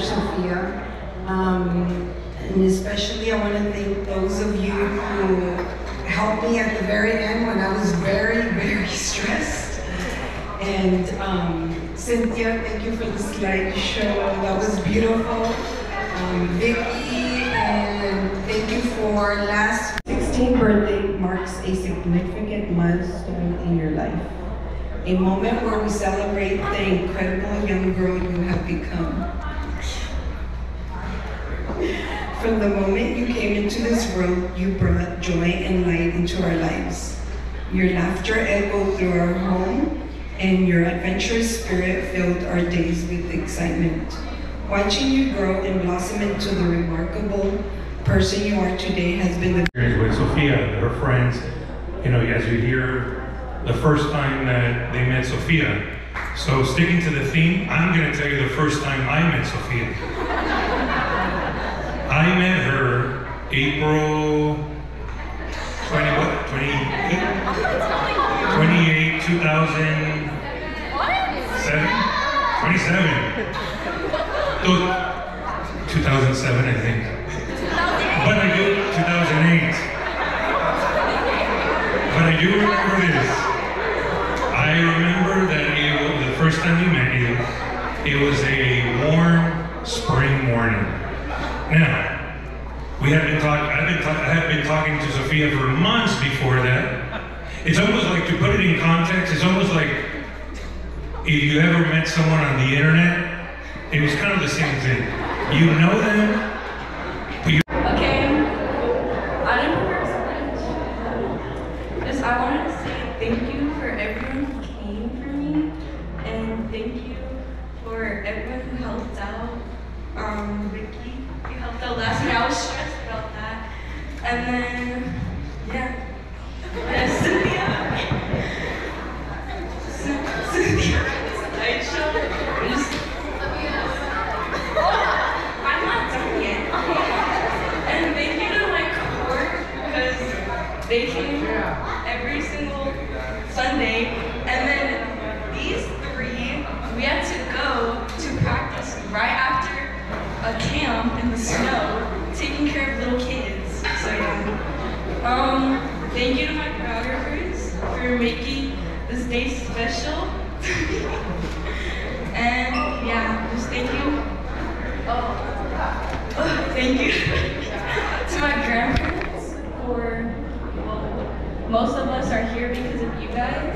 Sophia. Um, and especially I want to thank those of you who helped me at the very end when I was very, very stressed. And um, Cynthia, thank you for the slideshow. That was beautiful. Um, Vicky, and thank you for last 16th birthday marks a significant milestone in your life. A moment where we celebrate the incredible young girl you have become. From the moment you came into this world, you brought joy and light into our lives. Your laughter echoed through our home, and your adventurous spirit filled our days with excitement. Watching you grow and blossom into the remarkable person you are today has been the with Sophia, and her friends. You know, as you hear the first time that they met Sophia. So sticking to the theme, I'm going to tell you the first time I met Sophia. I met her April 20 what? 28? 28, 2007? 27. 2007, I think. But I do 2008. But I do remember this. I remember that it, the first time we met you, it was a warm spring morning. Now, we have been talking. I've been ta- I have been talking to Sophia for months before that. It's almost like to put it in context. It's almost like if you ever met someone on the internet. It was kind of the same thing. You know them, but you. Okay, I didn't prepare so much. Just I wanted to say thank you for everyone who came for me, and thank you for everyone who helped out. Um, Vicky, you helped out last night. I was stressed about that, and then yeah, yeah, Cynthia, Cyn- Cynthia, slideshow. Just I'm not done yet. And thank you to my court because they came every single Sunday. And then these three, we had to go to practice right after a camp in the snow, taking care of little kids. So yeah. Um, thank you to my choreographers for making this day special. and yeah, just thank you Oh, thank you to my grandparents for, well, most of us are here because of you guys.